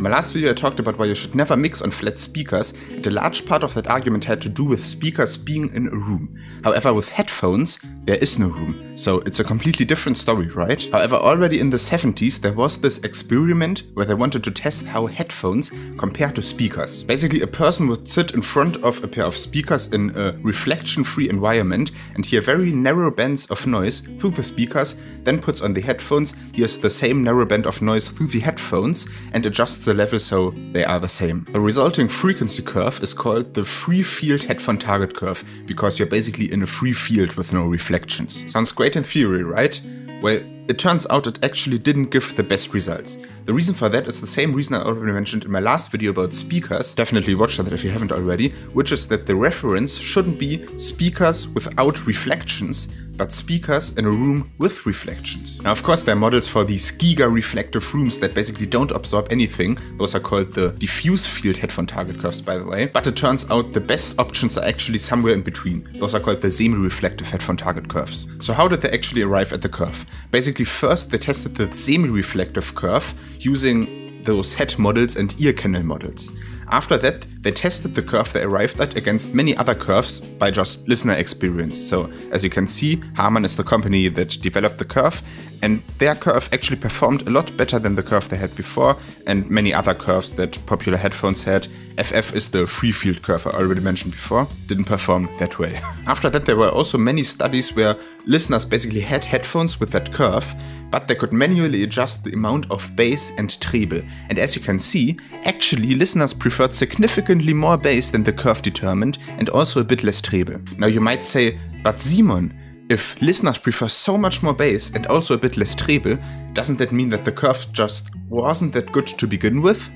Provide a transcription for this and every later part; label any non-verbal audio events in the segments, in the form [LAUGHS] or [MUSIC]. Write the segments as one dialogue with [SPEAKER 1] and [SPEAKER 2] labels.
[SPEAKER 1] In my last video I talked about why you should never mix on flat speakers, and a large part of that argument had to do with speakers being in a room. However, with headphones, there is no room, so it's a completely different story, right? However, already in the 70s there was this experiment where they wanted to test how headphones compare to speakers. Basically, a person would sit in front of a pair of speakers in a reflection-free environment and hear very narrow bands of noise through the speakers, then puts on the headphones, hears the same narrow band of noise through the headphones, and adjusts the level so they are the same. The resulting frequency curve is called the free field headphone target curve, because you're basically in a free field with no reflections. Sounds great in theory, right? Well, it turns out it actually didn't give the best results. The reason for that is the same reason I already mentioned in my last video about speakers, definitely watch that if you haven't already, which is that the reference shouldn't be speakers without reflections, but speakers in a room with reflections. Now, of course, there are models for these giga reflective rooms that basically don't absorb anything. Those are called the diffuse field headphone target curves, by the way. But it turns out the best options are actually somewhere in between. Those are called the semi-reflective headphone target curves. So how did they actually arrive at the curve? Basically, first they tested the semi-reflective curve using those head models and ear canal models. After that, they tested the curve they arrived at against many other curves by just listener experience. So as you can see, Harman is the company that developed the curve and their curve actually performed a lot better than the curve they had before and many other curves that popular headphones had. FF is the free field curve I already mentioned before, didn't perform that well. [LAUGHS] After that there were also many studies where listeners basically had headphones with that curve, but they could manually adjust the amount of bass and treble. And as you can see, actually listeners preferred significantly more bass than the curve determined and also a bit less treble. Now you might say, but Simon, if listeners prefer so much more bass and also a bit less treble, doesn't that mean that the curve just wasn't that good to begin with?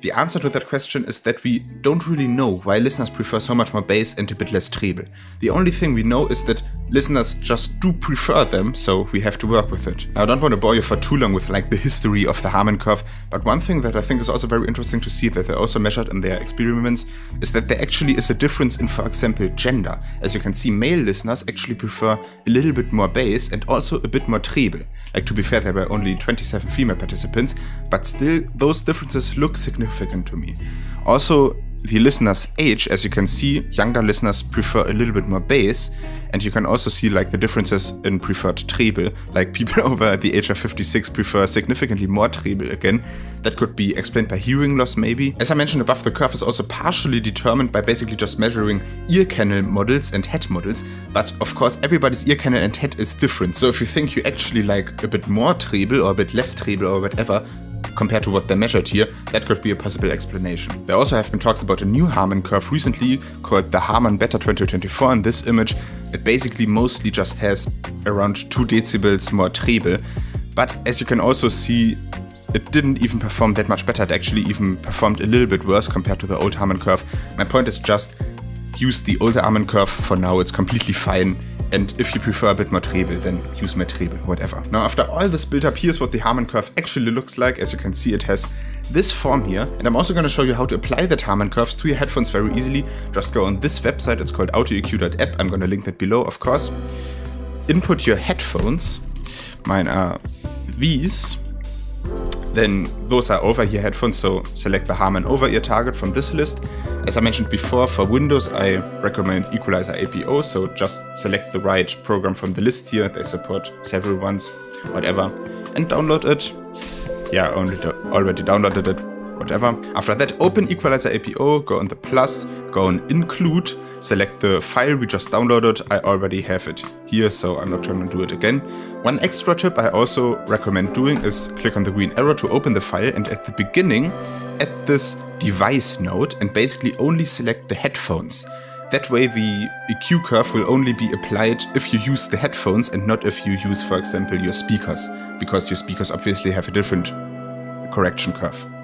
[SPEAKER 1] The answer to that question is that we don't really know why listeners prefer so much more bass and a bit less treble. The only thing we know is that listeners just do prefer them, so we have to work with it. Now, I don't want to bore you for too long with like the history of the Harman curve, but one thing that I think is also very interesting to see that they also measured in their experiments is that there actually is a difference in, for example, gender. As you can see, male listeners actually prefer a little bit more bass and also a bit more treble. Like to be fair, there were only 27 female participants, but still those differences look significant to me. Also, the listener's age, as you can see, younger listeners prefer a little bit more bass, and you can also see like the differences in preferred treble, like people [LAUGHS] over the age of 56 prefer significantly more treble again. That could be explained by hearing loss maybe. As I mentioned above, the curve is also partially determined by basically just measuring ear canal models and head models, but of course everybody's ear canal and head is different, so if you think you actually like a bit more treble or a bit less treble or whatever, compared to what they measured here, that could be a possible explanation. There also have been talks about a new Harman curve recently called the Harman Beta 2024 in this image. It basically mostly just has around 2 decibels more treble, but as you can also see, it didn't even perform that much better. It actually even performed a little bit worse compared to the old Harman curve. My point is just use the older Harman curve for now, it's completely fine and if you prefer a bit more treble, then use treble, whatever. Now, after all this built up, here's what the Harman curve actually looks like. As you can see, it has this form here. And I'm also going to show you how to apply that Harman curves to your headphones very easily. Just go on this website. It's called AutoEQ.app. I'm going to link that below, of course. Input your headphones. Mine are these then those are over-ear headphones, so select the Harman over-ear target from this list. As I mentioned before, for Windows I recommend Equalizer APO, so just select the right program from the list here. They support several ones, whatever, and download it. Yeah, only already downloaded it whatever. After that, open Equalizer APO, go on the plus, go on include, select the file we just downloaded. I already have it here, so I'm not going to do it again. One extra tip I also recommend doing is click on the green arrow to open the file and at the beginning, add this device node and basically only select the headphones. That way the EQ curve will only be applied if you use the headphones and not if you use, for example, your speakers, because your speakers obviously have a different correction curve.